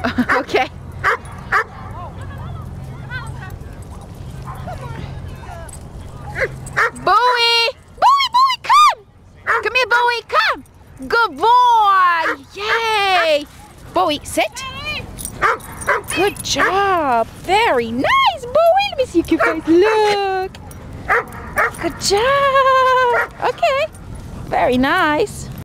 okay. Bowie! Bowie, Bowie, come! Come here, Bowie, come! Good boy! Yay! Bowie, sit. Good job. Very nice, Bowie. Let me see if you guys look. Good job. Okay. Very nice.